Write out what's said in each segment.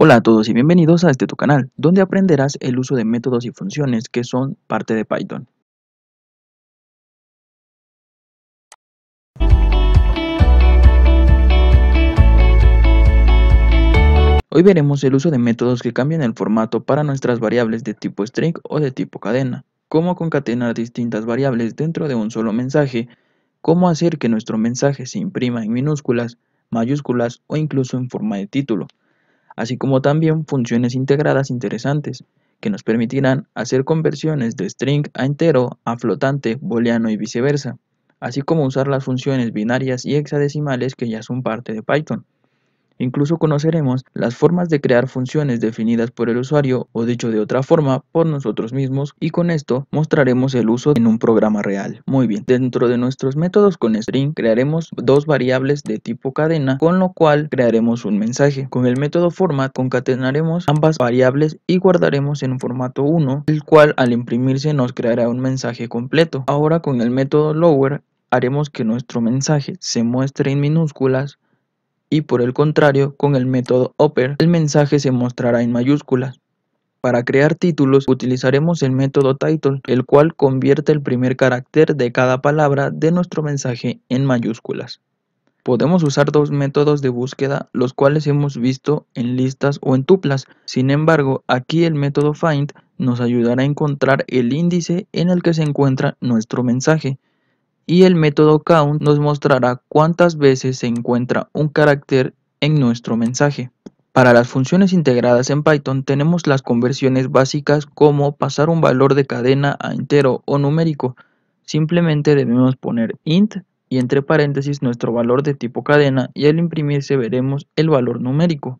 Hola a todos y bienvenidos a este tu canal, donde aprenderás el uso de métodos y funciones que son parte de Python. Hoy veremos el uso de métodos que cambian el formato para nuestras variables de tipo string o de tipo cadena, cómo concatenar distintas variables dentro de un solo mensaje, cómo hacer que nuestro mensaje se imprima en minúsculas, mayúsculas o incluso en forma de título, así como también funciones integradas interesantes, que nos permitirán hacer conversiones de string a entero, a flotante, booleano y viceversa, así como usar las funciones binarias y hexadecimales que ya son parte de Python. Incluso conoceremos las formas de crear funciones definidas por el usuario o dicho de otra forma por nosotros mismos y con esto mostraremos el uso en un programa real. Muy bien, dentro de nuestros métodos con string crearemos dos variables de tipo cadena con lo cual crearemos un mensaje. Con el método format concatenaremos ambas variables y guardaremos en formato 1 el cual al imprimirse nos creará un mensaje completo. Ahora con el método lower haremos que nuestro mensaje se muestre en minúsculas y por el contrario, con el método upper, el mensaje se mostrará en mayúsculas. Para crear títulos utilizaremos el método title, el cual convierte el primer carácter de cada palabra de nuestro mensaje en mayúsculas. Podemos usar dos métodos de búsqueda, los cuales hemos visto en listas o en tuplas. Sin embargo, aquí el método find nos ayudará a encontrar el índice en el que se encuentra nuestro mensaje y el método count nos mostrará cuántas veces se encuentra un carácter en nuestro mensaje. Para las funciones integradas en Python tenemos las conversiones básicas como pasar un valor de cadena a entero o numérico. Simplemente debemos poner int y entre paréntesis nuestro valor de tipo cadena y al imprimirse veremos el valor numérico.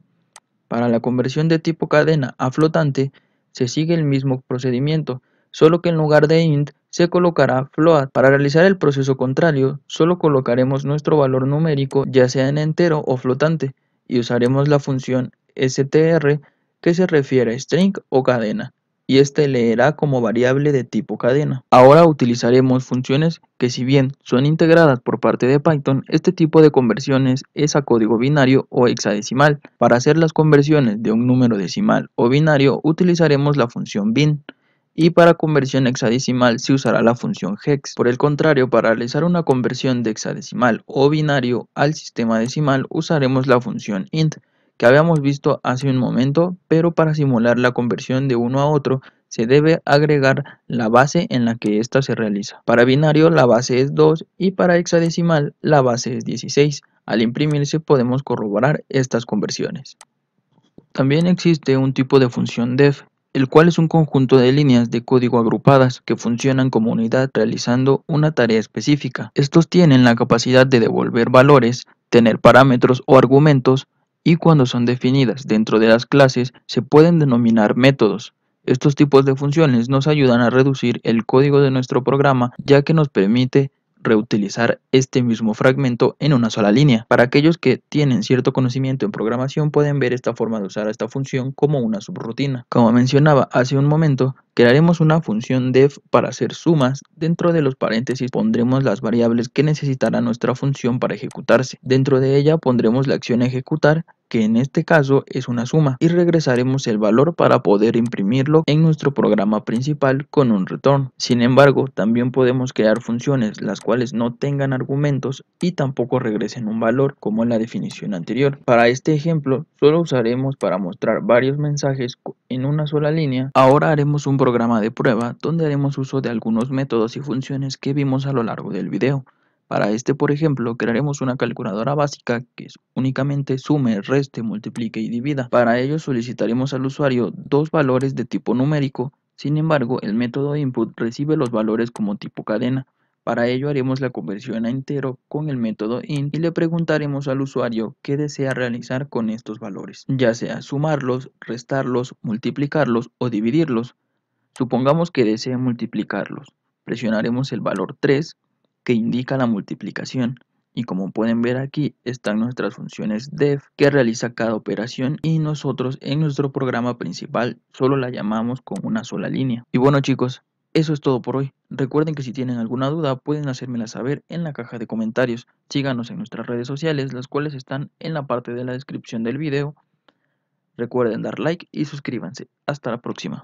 Para la conversión de tipo cadena a flotante se sigue el mismo procedimiento, solo que en lugar de int se colocará float. Para realizar el proceso contrario, solo colocaremos nuestro valor numérico ya sea en entero o flotante y usaremos la función str que se refiere a string o cadena y este leerá como variable de tipo cadena. Ahora utilizaremos funciones que si bien son integradas por parte de Python, este tipo de conversiones es a código binario o hexadecimal. Para hacer las conversiones de un número decimal o binario utilizaremos la función bin y para conversión hexadecimal se usará la función hex. Por el contrario, para realizar una conversión de hexadecimal o binario al sistema decimal usaremos la función int, que habíamos visto hace un momento, pero para simular la conversión de uno a otro se debe agregar la base en la que ésta se realiza. Para binario la base es 2 y para hexadecimal la base es 16. Al imprimirse podemos corroborar estas conversiones. También existe un tipo de función def el cual es un conjunto de líneas de código agrupadas que funcionan como unidad realizando una tarea específica. Estos tienen la capacidad de devolver valores, tener parámetros o argumentos y cuando son definidas dentro de las clases se pueden denominar métodos. Estos tipos de funciones nos ayudan a reducir el código de nuestro programa ya que nos permite reutilizar este mismo fragmento en una sola línea. Para aquellos que tienen cierto conocimiento en programación pueden ver esta forma de usar esta función como una subrutina. Como mencionaba hace un momento, crearemos una función def para hacer sumas. Dentro de los paréntesis pondremos las variables que necesitará nuestra función para ejecutarse. Dentro de ella pondremos la acción ejecutar que en este caso es una suma, y regresaremos el valor para poder imprimirlo en nuestro programa principal con un return. Sin embargo, también podemos crear funciones las cuales no tengan argumentos y tampoco regresen un valor como en la definición anterior. Para este ejemplo, solo usaremos para mostrar varios mensajes en una sola línea. Ahora haremos un programa de prueba donde haremos uso de algunos métodos y funciones que vimos a lo largo del video. Para este, por ejemplo, crearemos una calculadora básica que únicamente sume, reste, multiplique y divida. Para ello solicitaremos al usuario dos valores de tipo numérico, sin embargo el método input recibe los valores como tipo cadena. Para ello haremos la conversión a entero con el método int y le preguntaremos al usuario qué desea realizar con estos valores, ya sea sumarlos, restarlos, multiplicarlos o dividirlos. Supongamos que desea multiplicarlos. Presionaremos el valor 3 que indica la multiplicación. Y como pueden ver aquí están nuestras funciones def que realiza cada operación y nosotros en nuestro programa principal solo la llamamos con una sola línea. Y bueno chicos, eso es todo por hoy. Recuerden que si tienen alguna duda pueden hacérmela saber en la caja de comentarios. Síganos en nuestras redes sociales, las cuales están en la parte de la descripción del video. Recuerden dar like y suscríbanse. Hasta la próxima.